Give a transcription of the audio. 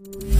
you